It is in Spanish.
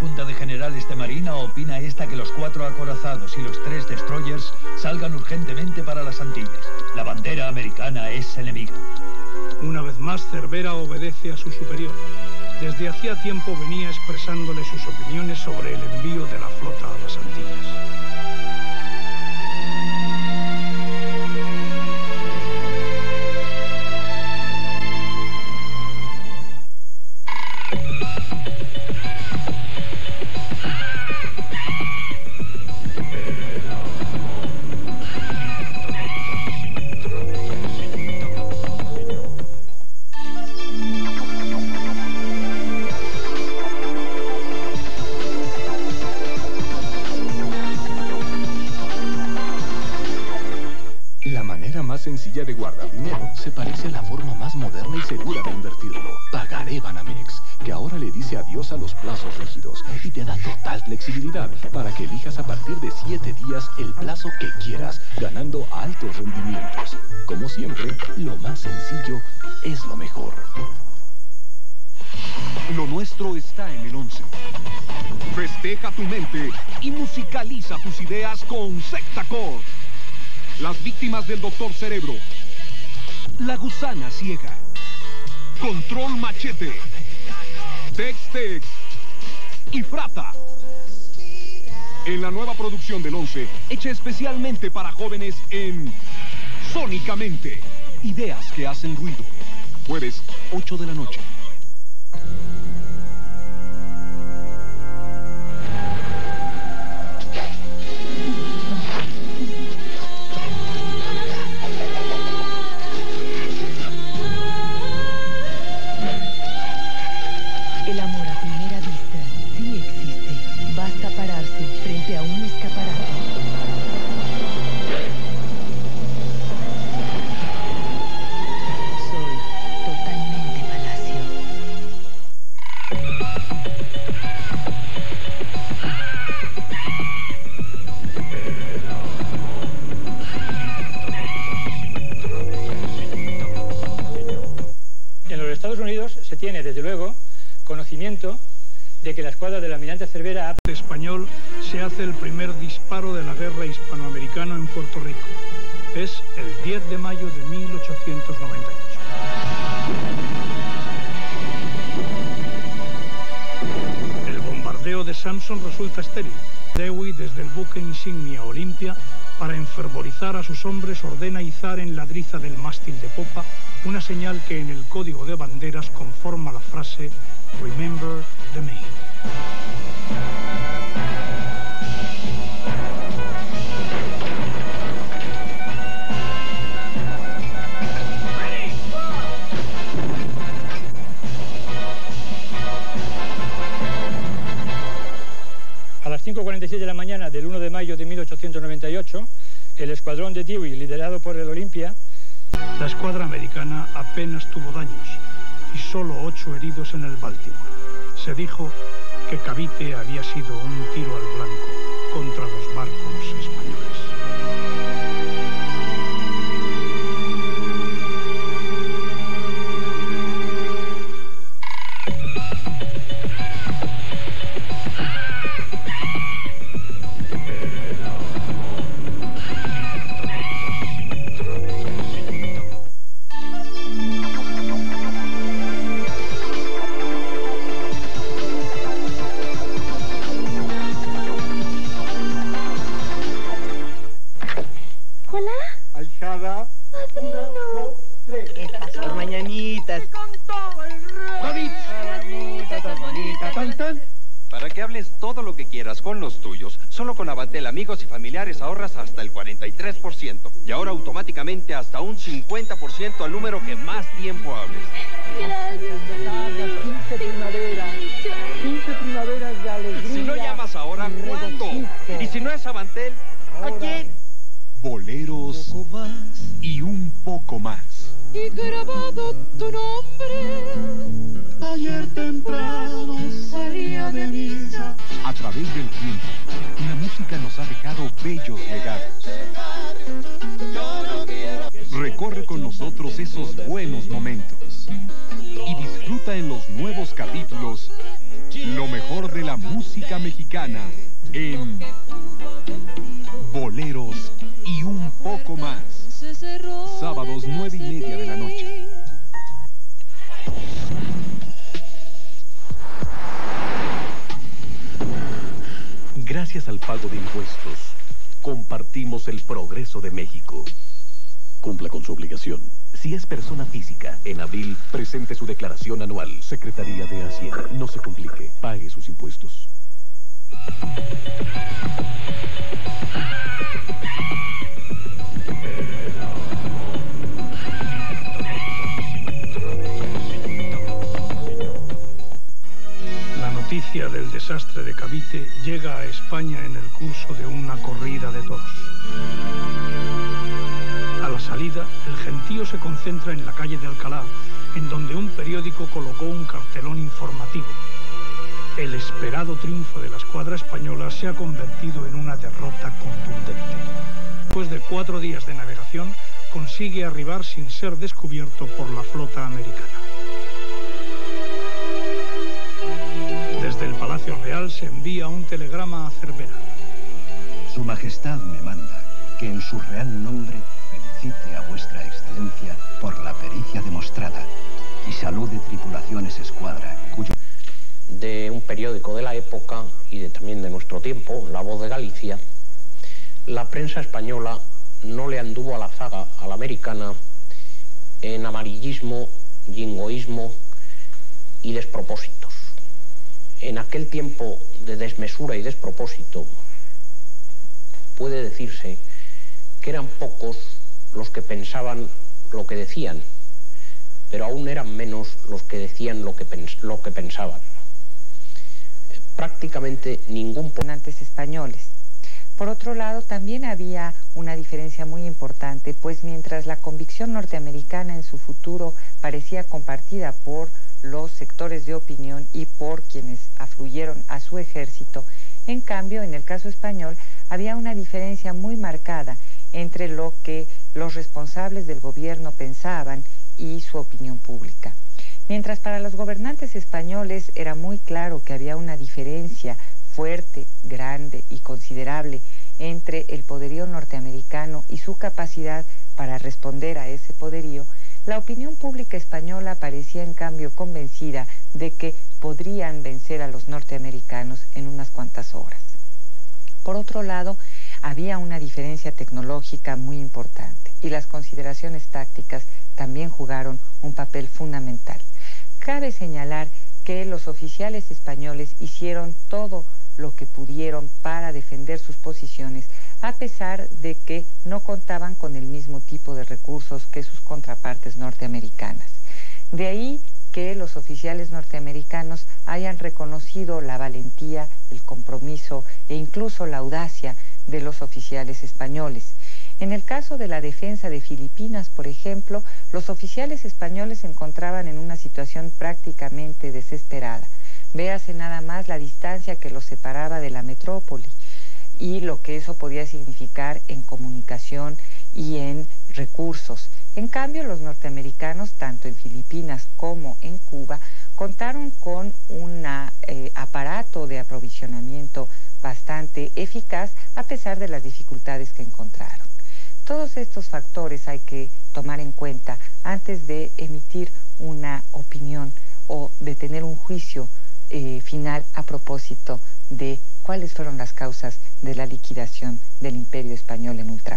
Junta de Generales de Marina opina esta que los cuatro acorazados y los tres destroyers salgan urgentemente para las Antillas. La bandera americana es enemiga. Una vez más, Cervera obedece a su superior. Desde hacía tiempo venía expresándole sus opiniones sobre el envío de la flota sencilla de guardar dinero se parece a la forma más moderna y segura de invertirlo. Pagaré Banamex, que ahora le dice adiós a los plazos rígidos y te da total flexibilidad para que elijas a partir de 7 días el plazo que quieras, ganando altos rendimientos. Como siempre, lo más sencillo es lo mejor. Lo nuestro está en el 11. Festeja tu mente y musicaliza tus ideas con Sectacore. Las víctimas del Doctor Cerebro. La gusana ciega. Control machete. Tex Tex. Y Frata. En la nueva producción del 11, hecha especialmente para jóvenes en Sónicamente. Ideas que hacen ruido. Jueves, 8 de la noche. que la escuadra del almirante Cervera... Ha... ...español se hace el primer disparo de la guerra hispanoamericana en Puerto Rico. Es el 10 de mayo de 1898. El bombardeo de Samson resulta estéril. Dewey, desde el buque insignia Olimpia, para enfervorizar a sus hombres, ordena izar en ladriza del mástil de popa una señal que en el código de banderas conforma la frase Remember the Maine. 5.47 de la mañana del 1 de mayo de 1898, el escuadrón de Dewey, liderado por el Olimpia... La escuadra americana apenas tuvo daños y solo ocho heridos en el Baltimore. Se dijo que Cavite había sido un tiro al blanco contra los barcos españoles. Solo con Avantel amigos y familiares ahorras hasta el 43%. Y ahora automáticamente hasta un 50% al número que más tiempo hables. 15 primaveras. 15 primaveras de alegría. Si no llamas ahora, ¿cuándo? Y si no es Avantel, ¿a quién? Boleros y un poco más. Y grabado tu nombre. Ayer temprano salía de misa a través del tiempo, música nos ha dejado bellos legados. Recorre con nosotros esos buenos momentos y disfruta en los nuevos capítulos lo mejor de la música mexicana en Boleros y un poco más. Sábados nueve y media de la noche. Gracias al pago de impuestos, compartimos el progreso de México. Cumpla con su obligación. Si es persona física, en abril presente su declaración anual. Secretaría de Hacienda. No se complique. Pague sus impuestos. Noticia del desastre de Cavite llega a España en el curso de una corrida de toros. A la salida, el gentío se concentra en la calle de Alcalá, en donde un periódico colocó un cartelón informativo. El esperado triunfo de la escuadra española se ha convertido en una derrota contundente. Después de cuatro días de navegación, consigue arribar sin ser descubierto por la flota americana. Desde el Palacio Real se envía un telegrama a Cervera. Su Majestad me manda que en su real nombre felicite a vuestra excelencia por la pericia demostrada y salude tripulaciones escuadra, cuyo... de un periódico de la época y de, también de nuestro tiempo, La Voz de Galicia, la prensa española no le anduvo a la zaga a la americana en amarillismo, jingoísmo y despropósitos. En aquel tiempo de desmesura y despropósito, puede decirse que eran pocos los que pensaban lo que decían, pero aún eran menos los que decían lo que, pensaban. Prácticamente ningún... Españoles. Por otro lado, también había una diferencia muy importante, pues mientras la convicción norteamericana en su futuro parecía compartida por los sectores de opinión y por quienes afluyeron a su ejército, en cambio, en el caso español, había una diferencia muy marcada entre lo que los responsables del gobierno pensaban y su opinión pública. Mientras para los gobernantes españoles era muy claro que había una diferencia fuerte, grande y considerable entre el poderío norteamericano y su capacidad para responder a ese poderío, la opinión pública española parecía en cambio convencida de que podrían vencer a los norteamericanos en unas cuantas horas. Por otro lado, había una diferencia tecnológica muy importante y las consideraciones tácticas también jugaron un papel fundamental. Cabe señalar que los oficiales españoles hicieron todo lo que pudieron para defender sus posiciones, a pesar de que no contaban con el mismo tipo de recursos que sus contrapartes norteamericanas. De ahí que los oficiales norteamericanos hayan reconocido la valentía, el compromiso e incluso la audacia de los oficiales españoles. En el caso de la defensa de Filipinas, por ejemplo, los oficiales españoles se encontraban en una situación prácticamente desesperada. Véase nada más la distancia que los separaba de la metrópoli y lo que eso podía significar en comunicación y en recursos. En cambio, los norteamericanos, tanto en Filipinas como en Cuba, contaron con un eh, aparato de aprovisionamiento bastante eficaz a pesar de las dificultades que encontraron. Todos estos factores hay que tomar en cuenta antes de emitir una opinión o de tener un juicio final a propósito de cuáles fueron las causas de la liquidación del imperio español en noches.